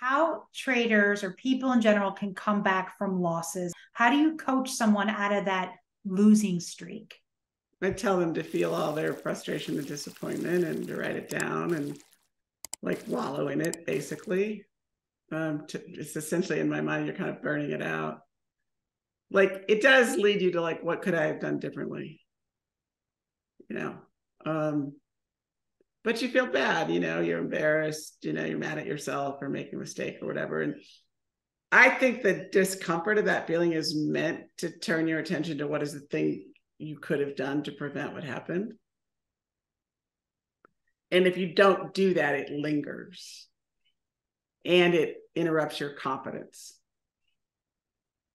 how traders or people in general can come back from losses. How do you coach someone out of that losing streak? I tell them to feel all their frustration and disappointment and to write it down and like wallow in it, basically. Um, to, it's essentially in my mind, you're kind of burning it out. Like it does lead you to like, what could I have done differently? You know, um, but you feel bad, you know, you're embarrassed, you know, you're mad at yourself for making a mistake or whatever. And I think the discomfort of that feeling is meant to turn your attention to what is the thing you could have done to prevent what happened. And if you don't do that, it lingers and it interrupts your confidence.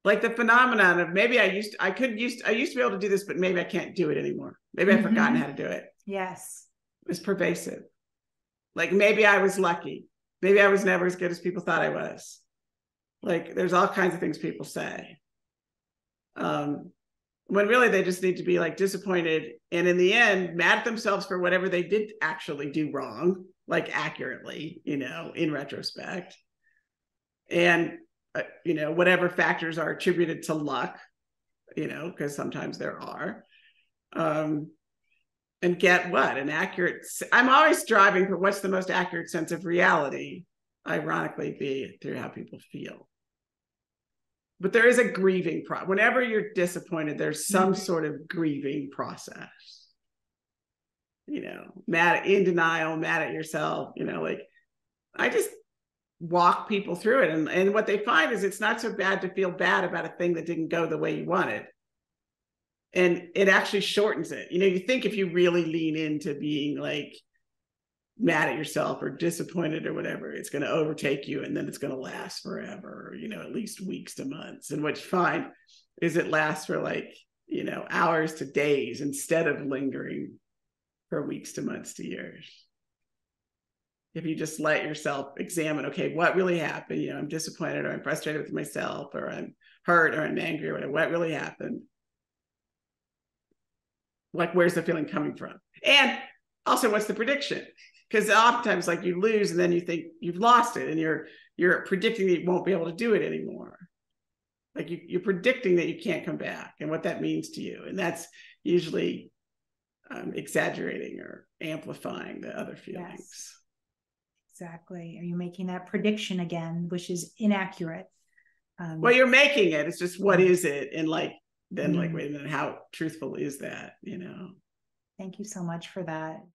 Like the phenomenon of maybe I used to, I could used I used to be able to do this, but maybe I can't do it anymore. Maybe I've mm-hmm. forgotten how to do it. Yes. It's pervasive. Like maybe I was lucky. Maybe I was never as good as people thought I was. Like there's all kinds of things people say. Um, when really they just need to be like disappointed and in the end mad at themselves for whatever they did actually do wrong like accurately you know in retrospect and uh, you know whatever factors are attributed to luck you know because sometimes there are um and get what an accurate i'm always striving for what's the most accurate sense of reality ironically be through how people feel but there is a grieving process. Whenever you're disappointed, there's some mm-hmm. sort of grieving process. You know, mad in denial, mad at yourself. You know, like I just walk people through it, and and what they find is it's not so bad to feel bad about a thing that didn't go the way you wanted, and it actually shortens it. You know, you think if you really lean into being like mad at yourself or disappointed or whatever, it's going to overtake you and then it's going to last forever, you know, at least weeks to months. And what you find is it lasts for like, you know, hours to days instead of lingering for weeks to months to years. If you just let yourself examine, okay, what really happened? You know, I'm disappointed or I'm frustrated with myself or I'm hurt or I'm angry or whatever. What really happened? Like, where's the feeling coming from? And also, what's the prediction? because oftentimes like you lose and then you think you've lost it and you're you're predicting that you won't be able to do it anymore. Like you, you're predicting that you can't come back and what that means to you. And that's usually um, exaggerating or amplifying the other feelings. Yes. exactly. Are you making that prediction again which is inaccurate. Um, well you're making it. It's just what is it? And like then mm-hmm. like wait a minute how truthful is that you know thank you so much for that